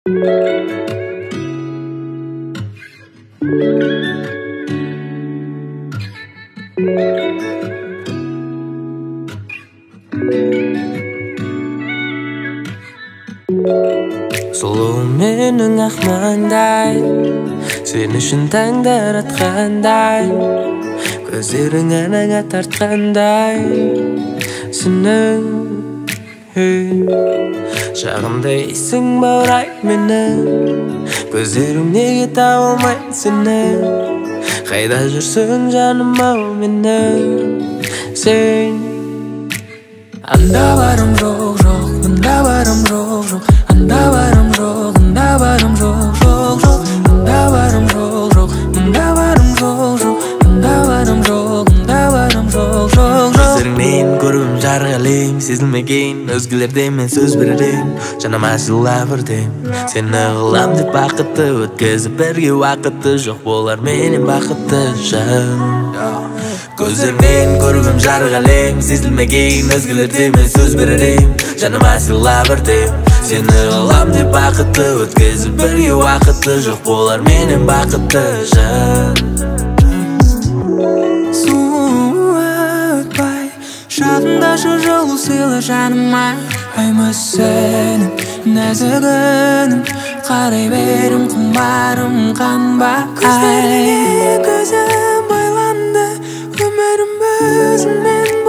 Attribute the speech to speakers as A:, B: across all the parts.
A: сұлу менің ақ маңдай сен үшін таңды аратқандай көздерің анаңа тартқандай сенің жағымдайсың баурай мені көздерім неге таба алмайды сені қайда жүрсің жаным ау менің сен анда барым жоқ әлем сезілмеген өзгелерде мен сөз берер жаныма сыйлап өртем сені қылам деп бақытты өткізіп бірге уақытты жоқ болар менен бақытты жан көздеріңнен көргім жарық әлем сезілмеген өзгелерде мен сөз берер жаныма сыйлап өртем сені қылам деп бақытты өткізіп бірге уақытты жоқ болар менен бақытты жан
B: жақындашы жылу сыйлы жаныма аймыз сенің нәзік үнің қарай берім құмарым қанбай көзім байланды өмірім өзіңмен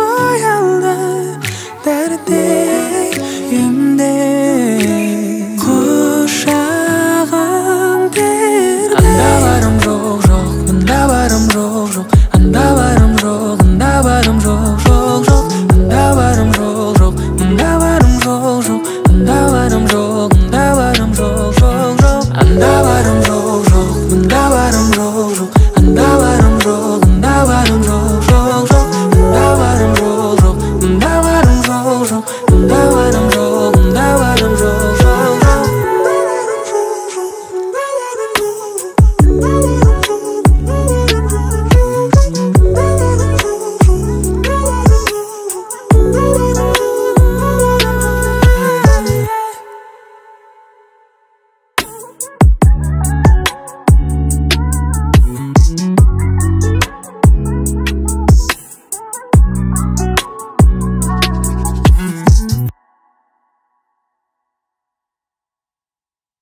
B: now.